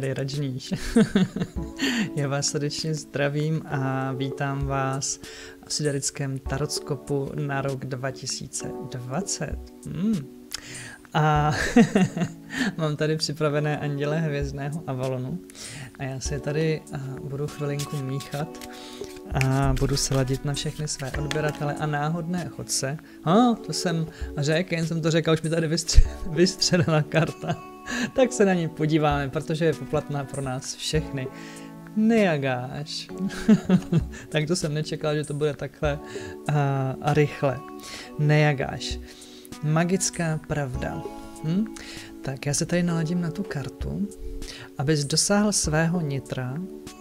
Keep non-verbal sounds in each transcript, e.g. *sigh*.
tady Rajníš. *laughs* Já vás srdečně zdravím a vítám vás v Siderickém tarotskopu na rok 2020. Hmm. A *laughs* mám tady připravené anděle hvězdného Avalonu a já si tady budu chvilinku míchat a budu se ladit na všechny své odběratele a náhodné chodce. Oh, to jsem řekl, jen jsem to řekl, už mi tady *laughs* vystřelila karta. *laughs* tak se na ní podíváme, protože je poplatná pro nás všechny. Nejagáš. *laughs* tak to jsem nečekal, že to bude takhle a, a rychle. Nejagáš. Magická pravda. Hm? Tak já se tady naladím na tu kartu, abys dosáhl svého nitra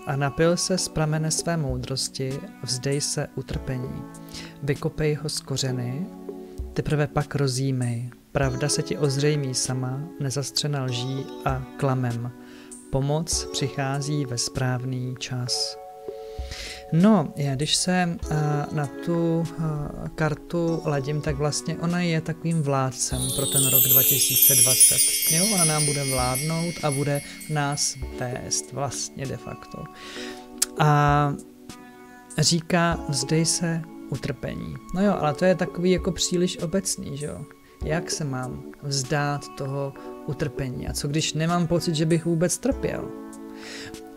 a napil se z pramene své moudrosti, vzdej se utrpení. Vykopej ho z kořeny, teprve pak rozjímej. Pravda se ti ozřejmí sama, nezastřena lží a klamem. Pomoc přichází ve správný čas. No, já když se na tu kartu ladím, tak vlastně ona je takovým vládcem pro ten rok 2020. Jo, ona nám bude vládnout a bude nás vést vlastně de facto. A říká, vzdej se utrpení. No jo, ale to je takový jako příliš obecný, že jo jak se mám vzdát toho utrpení a co když nemám pocit, že bych vůbec trpěl.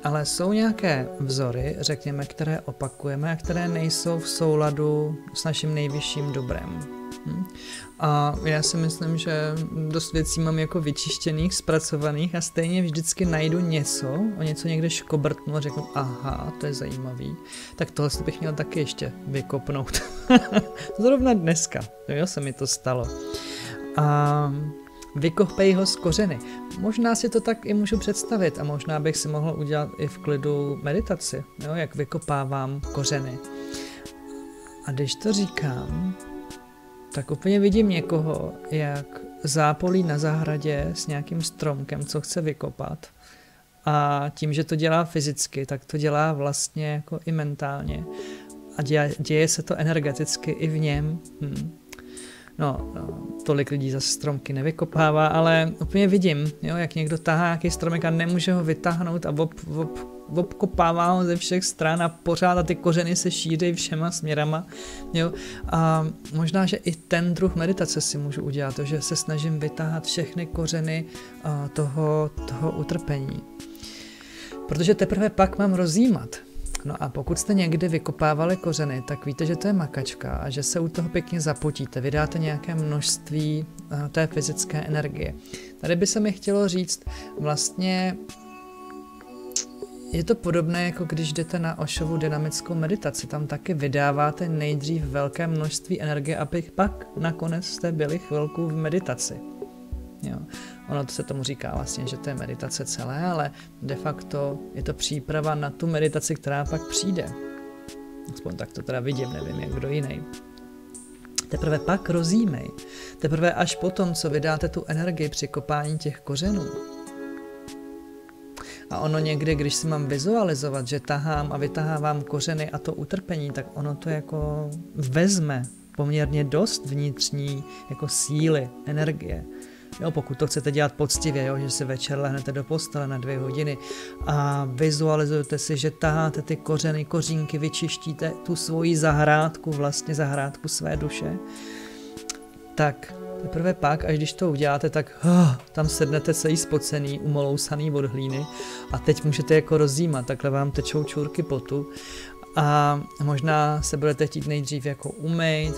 Ale jsou nějaké vzory, řekněme, které opakujeme a které nejsou v souladu s naším nejvyšším dobrem. Hm? A já si myslím, že dost věcí mám jako vyčištěných, zpracovaných a stejně vždycky najdu něco, o něco někde škobrtnu a řeknu, aha, to je zajímavý, tak tohle bych měl taky ještě vykopnout. *laughs* Zrovna dneska, jo, se mi to stalo a vykopej ho z kořeny. Možná si to tak i můžu představit a možná bych si mohl udělat i v klidu meditaci, jo, jak vykopávám kořeny. A když to říkám, tak úplně vidím někoho, jak zápolí na zahradě s nějakým stromkem, co chce vykopat. A tím, že to dělá fyzicky, tak to dělá vlastně jako i mentálně. A děje, děje se to energeticky i v něm. Hm. No, no, tolik lidí zase stromky nevykopává, ale úplně vidím, jo, jak někdo tahá nějaký stromek a nemůže ho vytáhnout a ob, ob, obkopává ho ze všech stran a pořád a ty kořeny se šíří všema směrama. Jo. A možná, že i ten druh meditace si můžu udělat, to, že se snažím vytáhat všechny kořeny toho, toho utrpení. Protože teprve pak mám rozjímat. No a pokud jste někdy vykopávali kořeny, tak víte, že to je makačka a že se u toho pěkně zapotíte, vydáte nějaké množství uh, té fyzické energie. Tady by se mi chtělo říct, vlastně je to podobné, jako když jdete na ošovu dynamickou meditaci. Tam taky vydáváte nejdřív velké množství energie, aby pak nakonec jste byli chvilku v meditaci. Jo. Ono to se tomu říká vlastně, že to je meditace celé, ale de facto je to příprava na tu meditaci, která pak přijde. Aspoň tak to teda vidím, nevím jak kdo jiný. Teprve pak rozjímej. Teprve až potom, co vydáte tu energii při kopání těch kořenů. A ono někdy, když si mám vizualizovat, že tahám a vytahávám kořeny a to utrpení, tak ono to jako vezme poměrně dost vnitřní jako síly, energie. Jo, pokud to chcete dělat poctivě, jo, že si večer lehnete do postele na dvě hodiny a vizualizujete si, že taháte ty kořeny, kořínky, vyčištíte tu svoji zahrádku, vlastně zahrádku své duše, tak teprve pak, až když to uděláte, tak oh, tam sednete celý spocený, umolousaný od hlíny a teď můžete jako rozjímat, takhle vám tečou čůrky potu a možná se budete chtít nejdřív jako umýt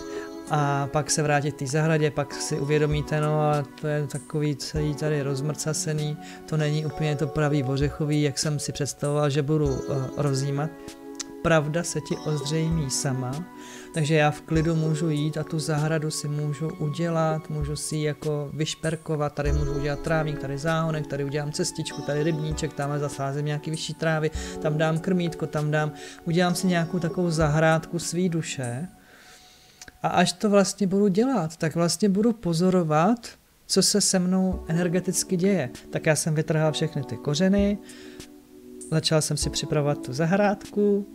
a pak se vrátit k té zahradě, pak si uvědomíte, no a to je takový celý tady rozmrcasený, to není úplně to pravý ořechový, jak jsem si představoval, že budu uh, rozjímat. Pravda se ti ozřejmí sama, takže já v klidu můžu jít a tu zahradu si můžu udělat, můžu si jako vyšperkovat, tady můžu udělat trávník, tady záhonek, tady udělám cestičku, tady rybníček, tam zasázím nějaký vyšší trávy, tam dám krmítko, tam dám, udělám si nějakou takovou zahrádku svý duše, a až to vlastně budu dělat, tak vlastně budu pozorovat, co se se mnou energeticky děje. Tak já jsem vytrhal všechny ty kořeny, začal jsem si připravovat tu zahrádku,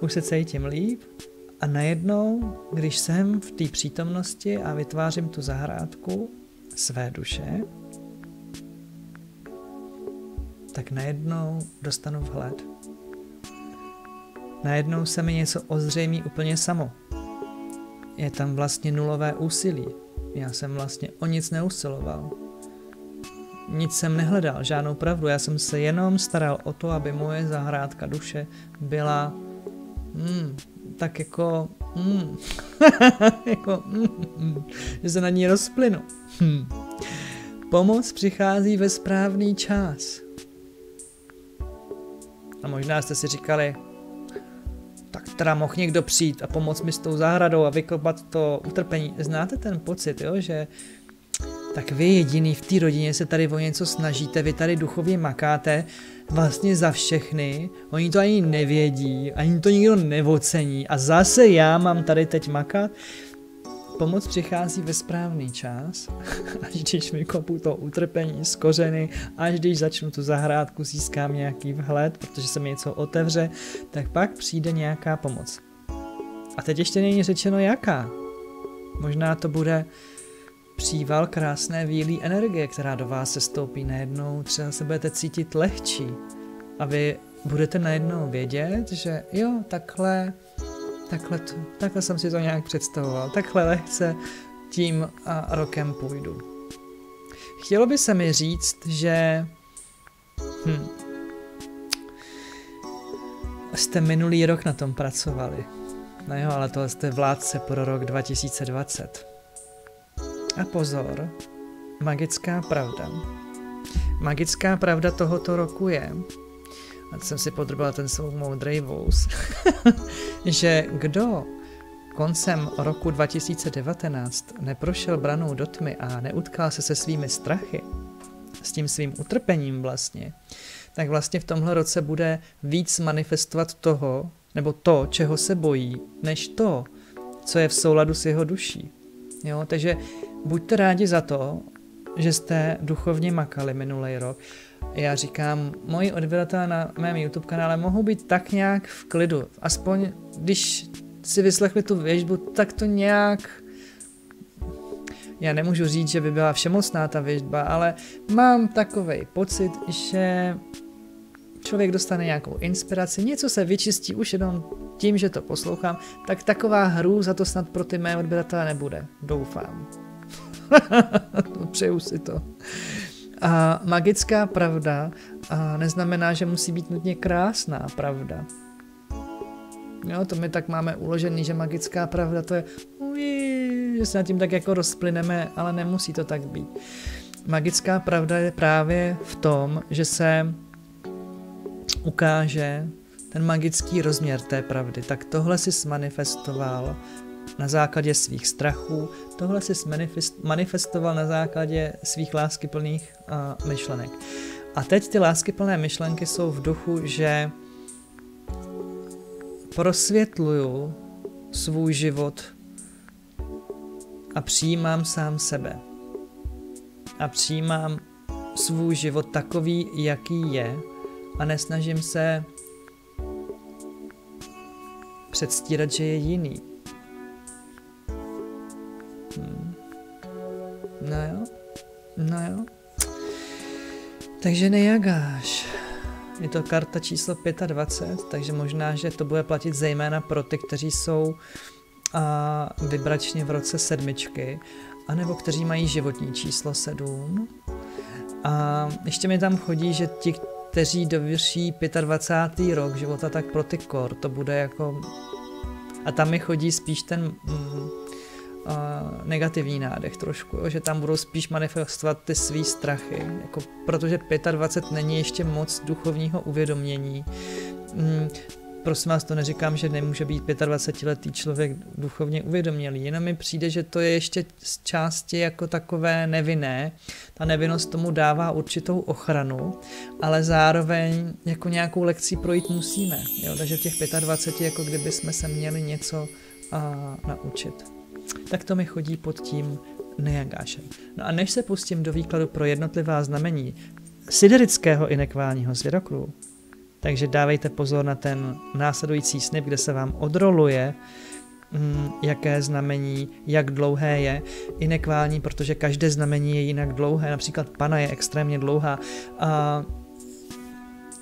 už se cítím líp a najednou, když jsem v té přítomnosti a vytvářím tu zahrádku své duše, tak najednou dostanu vhled. Najednou se mi něco ozřejmí úplně samo. Je tam vlastně nulové úsilí. Já jsem vlastně o nic neusiloval. Nic jsem nehledal, žádnou pravdu. Já jsem se jenom staral o to, aby moje zahrádka duše byla hmm, tak jako, hmm, *laughs* jako hmm, že se na ní rozplynu. Hmm. Pomoc přichází ve správný čas. A možná jste si říkali, teda mohl někdo přijít a pomoct mi s tou zahradou a vykopat to utrpení. Znáte ten pocit, jo, že tak vy jediný v té rodině se tady o něco snažíte, vy tady duchově makáte vlastně za všechny, oni to ani nevědí, ani to nikdo nevocení a zase já mám tady teď makat. Pomoc přichází ve správný čas, *laughs* až když mi kopu to utrpení z kořeny, až když začnu tu zahrádku, získám nějaký vhled, protože se mi něco otevře, tak pak přijde nějaká pomoc. A teď ještě není řečeno jaká. Možná to bude příval krásné výlí energie, která do vás se stoupí najednou, třeba se budete cítit lehčí a vy budete najednou vědět, že jo, takhle, takhle, to, takhle jsem si to nějak představoval, takhle lehce tím a rokem půjdu. Chtělo by se mi říct, že hm, jste minulý rok na tom pracovali. No jo, ale to jste vládce pro rok 2020. A pozor, magická pravda. Magická pravda tohoto roku je, a jsem si podrobila ten svou moudrý vůz, *laughs* že kdo koncem roku 2019 neprošel branou do tmy a neutkal se se svými strachy, s tím svým utrpením vlastně, tak vlastně v tomhle roce bude víc manifestovat toho, nebo to, čeho se bojí, než to, co je v souladu s jeho duší. Jo, takže buďte rádi za to, že jste duchovně makali minulý rok. Já říkám, moji odběratelé na mém YouTube kanále mohou být tak nějak v klidu. Aspoň když si vyslechli tu věžbu, tak to nějak já nemůžu říct, že by byla všemocná ta věžba, ale mám takový pocit, že člověk dostane nějakou inspiraci, něco se vyčistí už jenom tím, že to poslouchám, tak taková hru za to snad pro ty mé odběratele nebude. Doufám. *laughs* Přeju si to. A magická pravda a neznamená, že musí být nutně krásná pravda. Jo, to my tak máme uložený, že magická pravda to je, ují, že se nad tím tak jako rozplyneme, ale nemusí to tak být. Magická pravda je právě v tom, že se ukáže ten magický rozměr té pravdy. Tak tohle si smanifestoval na základě svých strachů, tohle si manifestoval na základě svých láskyplných uh, myšlenek. A teď ty láskyplné myšlenky jsou v duchu, že prosvětluju svůj život a přijímám sám sebe. A přijímám svůj život takový, jaký je a nesnažím se předstírat, že je jiný. Takže nejagáš. Je to karta číslo 25, takže možná, že to bude platit zejména pro ty, kteří jsou a, vybračně v roce sedmičky, anebo kteří mají životní číslo 7. A ještě mi tam chodí, že ti, kteří dovrší 25. rok života, tak pro ty kor to bude jako... A tam mi chodí spíš ten mm, negativní nádech trošku, jo? že tam budou spíš manifestovat ty svý strachy, jako, protože 25 není ještě moc duchovního uvědomění. Mm, prosím vás, to neříkám, že nemůže být 25-letý člověk duchovně uvědomělý, jenom mi přijde, že to je ještě z části jako takové nevinné. Ta nevinnost tomu dává určitou ochranu, ale zároveň jako nějakou lekcí projít musíme. Jo? Takže v těch 25 jako kdyby jsme se měli něco a, naučit tak to mi chodí pod tím nejagášem. No a než se pustím do výkladu pro jednotlivá znamení siderického inekválního zvěrokruhu, takže dávejte pozor na ten následující snip, kde se vám odroluje, mm, jaké znamení, jak dlouhé je inekvální, protože každé znamení je jinak dlouhé, například pana je extrémně dlouhá a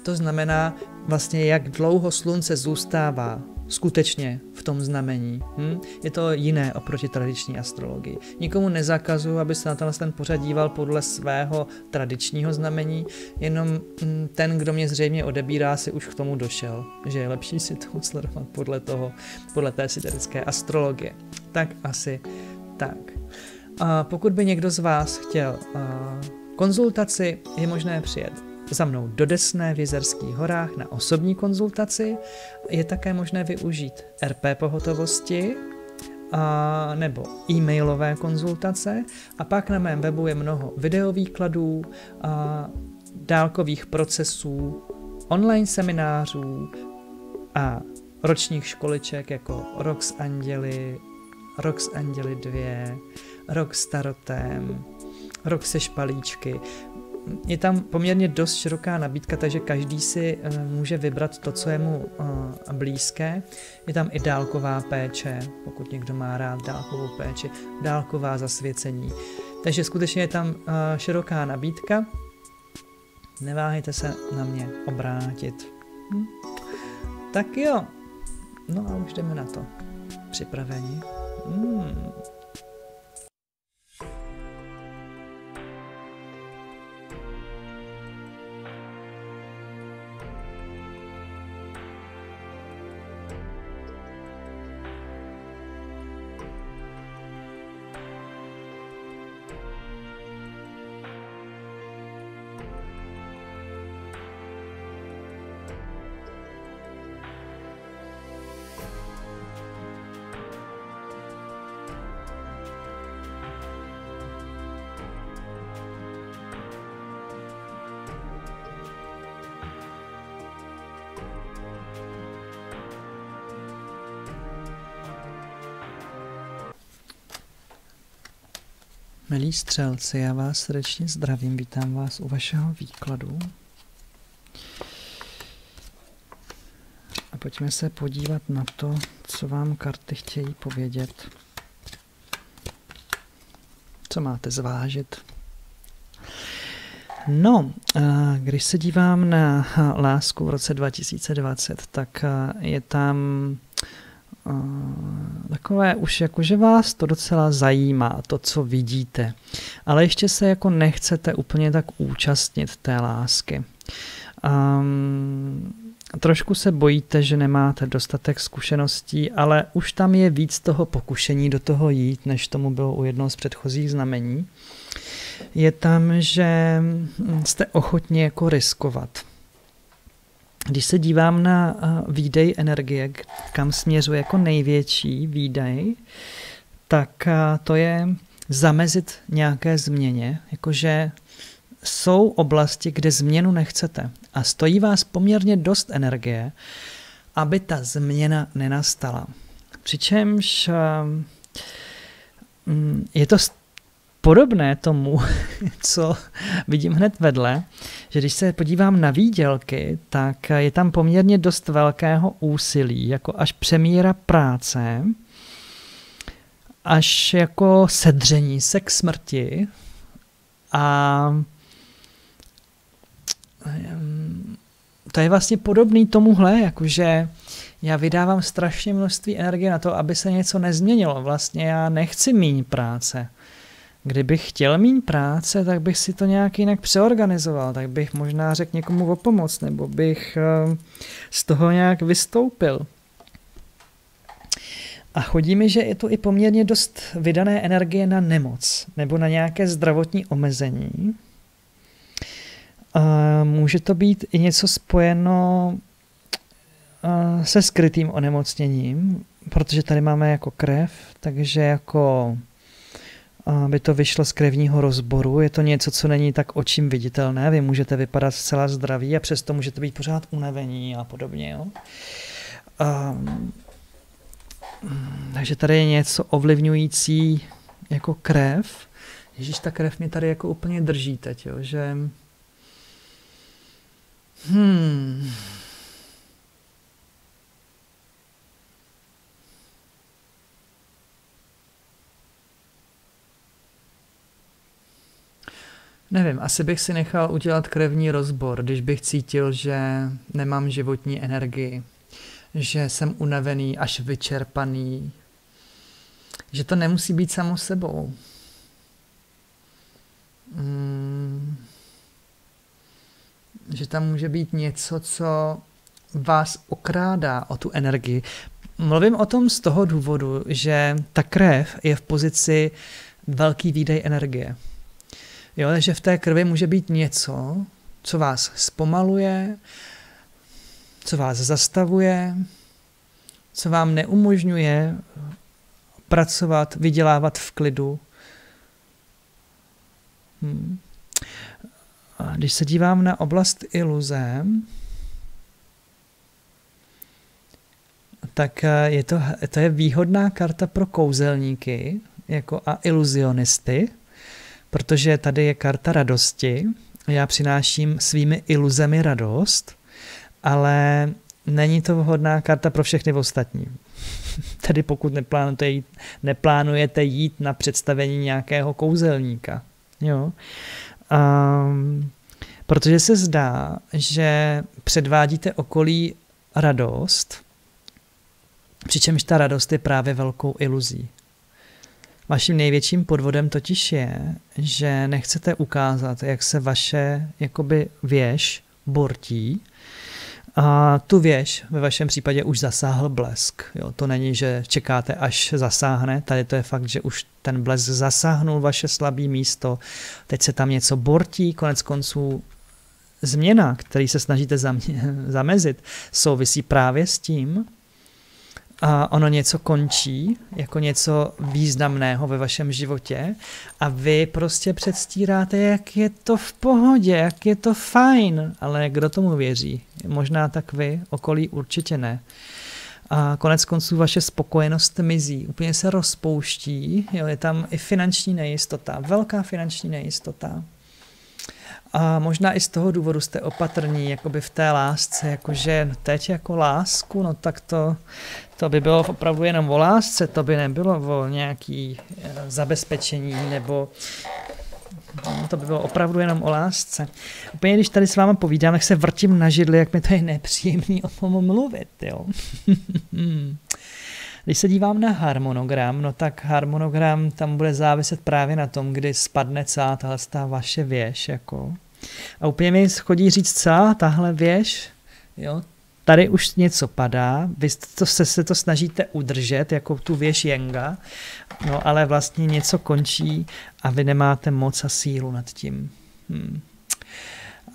to znamená vlastně, jak dlouho slunce zůstává skutečně v tom znamení. Hm? Je to jiné oproti tradiční astrologii. Nikomu nezakazuju, aby se na tenhle ten pořad díval podle svého tradičního znamení, jenom hm, ten, kdo mě zřejmě odebírá, si už k tomu došel, že je lepší si to sledovat podle toho, podle té siderické astrologie. Tak asi tak. A pokud by někdo z vás chtěl konzultaci, je možné přijet za mnou do Desné v Jezerských horách na osobní konzultaci. Je také možné využít RP pohotovosti a, nebo e-mailové konzultace a pak na mém webu je mnoho videovýkladů, a, dálkových procesů, online seminářů a ročních školiček jako Rok s Anděli, Rok s Anděli 2, Rok s Tarotem, se špalíčky je tam poměrně dost široká nabídka, takže každý si uh, může vybrat to, co je mu uh, blízké. Je tam i dálková péče, pokud někdo má rád dálkovou péči, dálková zasvěcení. Takže skutečně je tam uh, široká nabídka. Neváhejte se na mě obrátit. Hm? Tak jo, no a už jdeme na to. Připraveni? Hmm. Milí střelci, já vás srdečně zdravím, vítám vás u vašeho výkladu. A pojďme se podívat na to, co vám karty chtějí povědět. Co máte zvážit? No, když se dívám na lásku v roce 2020, tak je tam takové už jako, že vás to docela zajímá, to, co vidíte, ale ještě se jako nechcete úplně tak účastnit té lásky. Um, trošku se bojíte, že nemáte dostatek zkušeností, ale už tam je víc toho pokušení do toho jít, než tomu bylo u jednoho z předchozích znamení. Je tam, že jste ochotni jako riskovat. Když se dívám na výdej energie, kam směřuje jako největší výdej, tak to je zamezit nějaké změně, jakože jsou oblasti, kde změnu nechcete a stojí vás poměrně dost energie, aby ta změna nenastala. Přičemž mm, je to podobné tomu, *laughs* co vidím hned vedle, že když se podívám na výdělky, tak je tam poměrně dost velkého úsilí, jako až přemíra práce, až jako sedření se k smrti a to je vlastně podobný tomuhle, jakože já vydávám strašně množství energie na to, aby se něco nezměnilo. Vlastně já nechci méně práce. Kdybych chtěl mít práce, tak bych si to nějak jinak přeorganizoval, tak bych možná řekl někomu o pomoc, nebo bych eh, z toho nějak vystoupil. A chodí mi, že je to i poměrně dost vydané energie na nemoc nebo na nějaké zdravotní omezení. A může to být i něco spojeno eh, se skrytým onemocněním, protože tady máme jako krev, takže jako aby to vyšlo z krevního rozboru. Je to něco, co není tak očím viditelné. Vy můžete vypadat zcela zdraví a přesto můžete být pořád unavení a podobně. Jo? Um, takže tady je něco ovlivňující jako krev. Ježíš, ta krev mě tady jako úplně drží teď, jo? že hmm, Nevím, asi bych si nechal udělat krevní rozbor, když bych cítil, že nemám životní energii, že jsem unavený až vyčerpaný, že to nemusí být samo sebou. Mm, že tam může být něco, co vás okrádá o tu energii. Mluvím o tom z toho důvodu, že ta krev je v pozici velký výdej energie. Jo, že v té krvi může být něco, co vás zpomaluje, co vás zastavuje, co vám neumožňuje pracovat, vydělávat v klidu. Hmm. A když se dívám na oblast iluze, tak eh, je to, to je výhodná karta pro kouzelníky jako a iluzionisty, protože tady je karta radosti. Já přináším svými iluzemi radost, ale není to vhodná karta pro všechny ostatní. *laughs* Tedy pokud neplánujete jít, neplánujete jít na představení nějakého kouzelníka. Jo? Um, protože se zdá, že předvádíte okolí radost, přičemž ta radost je právě velkou iluzí. Vaším největším podvodem totiž je, že nechcete ukázat, jak se vaše jakoby věž bortí, a tu věž ve vašem případě už zasáhl blesk. Jo, to není, že čekáte, až zasáhne. Tady to je fakt, že už ten blesk zasáhnul vaše slabé místo. Teď se tam něco bortí, konec konců změna, který se snažíte *laughs* zamezit, souvisí právě s tím, a ono něco končí, jako něco významného ve vašem životě a vy prostě předstíráte, jak je to v pohodě, jak je to fajn, ale kdo tomu věří? Možná tak vy, okolí určitě ne. A konec konců vaše spokojenost mizí, úplně se rozpouští, jo, je tam i finanční nejistota, velká finanční nejistota. A možná i z toho důvodu jste opatrní jakoby v té lásce, jakože teď jako lásku, no tak to, to by bylo opravdu jenom o lásce, to by nebylo o nějaký eh, zabezpečení nebo No, to by bylo opravdu jenom o lásce. Úplně když tady s váma povídám, tak se vrtím na židli, jak mi to je nepříjemný o tom mluvit. Jo. *laughs* když se dívám na harmonogram, no tak harmonogram tam bude záviset právě na tom, kdy spadne celá tahle vaše věž. Jako. A úplně mi chodí říct celá tahle věž, jo, tady už něco padá, vy to, se, se to snažíte udržet, jako tu věž Jenga, no ale vlastně něco končí a vy nemáte moc a sílu nad tím. Hmm.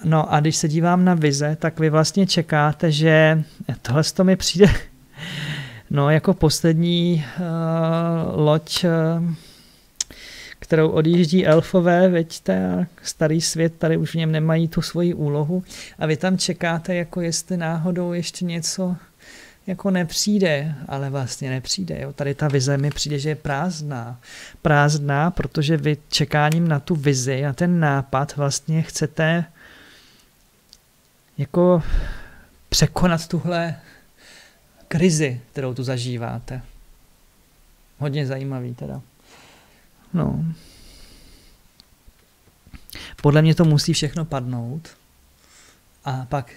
No a když se dívám na vize, tak vy vlastně čekáte, že tohle to mi přijde no jako poslední uh, loď uh, kterou odjíždí elfové, veď ta starý svět, tady už v něm nemají tu svoji úlohu a vy tam čekáte, jako jestli náhodou ještě něco jako nepřijde, ale vlastně nepřijde. Jo. Tady ta vize mi přijde, že je prázdná. Prázdná, protože vy čekáním na tu vizi a ten nápad vlastně chcete jako překonat tuhle krizi, kterou tu zažíváte. Hodně zajímavý teda. No. Podle mě to musí všechno padnout a pak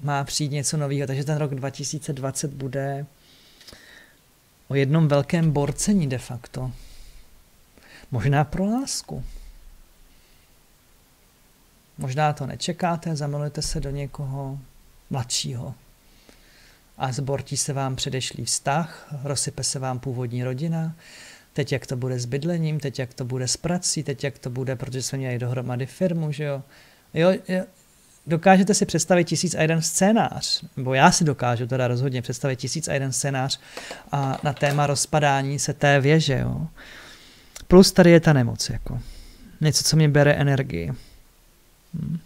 má přijít něco nového. Takže ten rok 2020 bude o jednom velkém borcení de facto. Možná pro lásku. Možná to nečekáte, zamilujete se do někoho mladšího a zbortí se vám předešlý vztah, rozsype se vám původní rodina, teď jak to bude s bydlením, teď jak to bude s prací, teď jak to bude, protože jsme měli dohromady firmu, že jo. Jo, jo dokážete si představit tisíc a jeden scénář, nebo já si dokážu teda rozhodně představit tisíc a jeden scénář a na téma rozpadání se té věže, jo. Plus tady je ta nemoc, jako. Něco, co mě bere energii. Hm.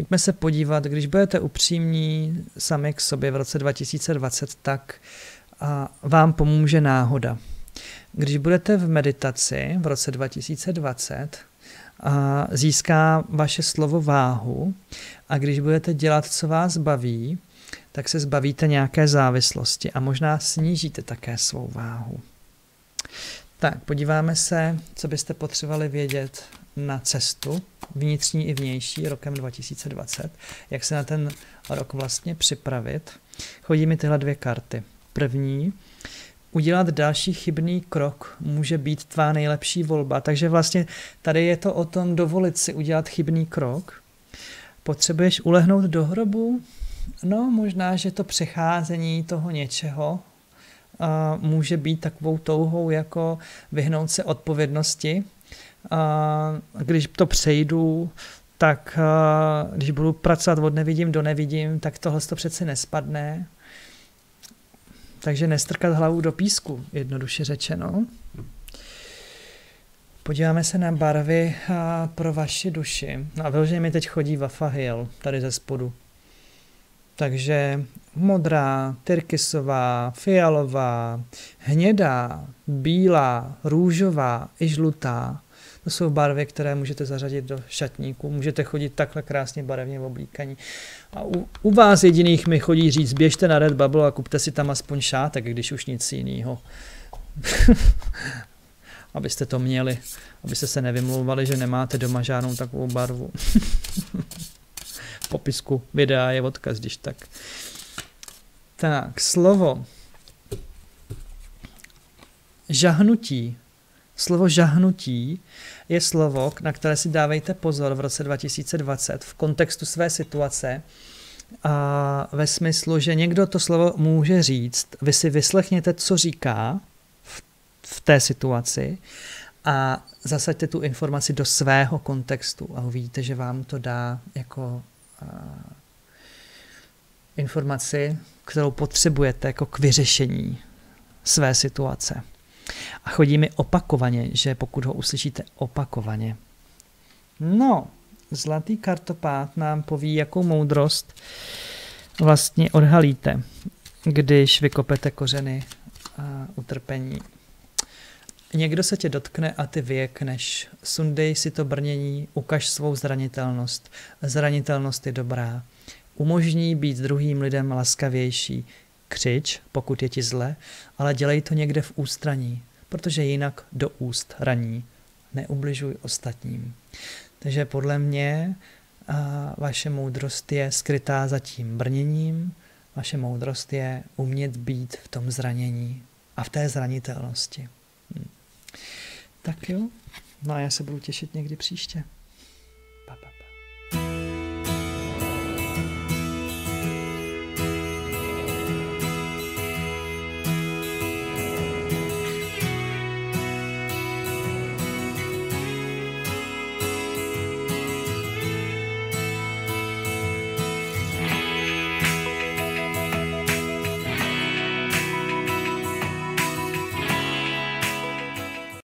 Pojďme se podívat, když budete upřímní sami k sobě v roce 2020, tak a vám pomůže náhoda. Když budete v meditaci v roce 2020, a získá vaše slovo váhu a když budete dělat, co vás baví, tak se zbavíte nějaké závislosti a možná snížíte také svou váhu. Tak, podíváme se, co byste potřebovali vědět na cestu, vnitřní i vnější, rokem 2020. Jak se na ten rok vlastně připravit. Chodí mi tyhle dvě karty. První, udělat další chybný krok může být tvá nejlepší volba. Takže vlastně tady je to o tom dovolit si udělat chybný krok. Potřebuješ ulehnout do hrobu? No, možná, že to přecházení toho něčeho může být takovou touhou jako vyhnout se odpovědnosti. Když to přejdu, tak když budu pracovat od nevidím do nevidím, tak tohle to přece nespadne. Takže nestrkat hlavu do písku, jednoduše řečeno. Podíváme se na barvy pro vaši duši. A vyloženě mi teď chodí Wafahil, tady ze spodu. Takže modrá, tyrkysová, fialová, hnědá, bílá, růžová i žlutá. To jsou barvy, které můžete zařadit do šatníku. Můžete chodit takhle krásně barevně v oblíkaní. A u, u vás jediných mi chodí říct, běžte na Redbubble a kupte si tam aspoň šátek, když už nic jiného. *laughs* Abyste to měli, abyste se nevymlouvali, že nemáte doma žádnou takovou barvu. *laughs* v popisku videa je odkaz, když tak. Tak, slovo. Žahnutí Slovo žahnutí je slovo, na které si dávejte pozor v roce 2020 v kontextu své situace a ve smyslu, že někdo to slovo může říct, vy si vyslechněte, co říká v, v té situaci a zasaďte tu informaci do svého kontextu a uvidíte, že vám to dá jako a, informaci, kterou potřebujete jako k vyřešení své situace. A chodí mi opakovaně, že pokud ho uslyšíte opakovaně. No, zlatý kartopát nám poví, jakou moudrost vlastně odhalíte, když vykopete kořeny a utrpení. Někdo se tě dotkne a ty vyjekneš. Sundej si to brnění, ukaž svou zranitelnost. Zranitelnost je dobrá. Umožní být druhým lidem laskavější. Křič, pokud je ti zle, ale dělej to někde v ústraní, protože jinak do úst raní. Neubližuj ostatním. Takže podle mě a vaše moudrost je skrytá za tím brněním, vaše moudrost je umět být v tom zranění a v té zranitelnosti. Hm. Tak jo, no a já se budu těšit někdy příště.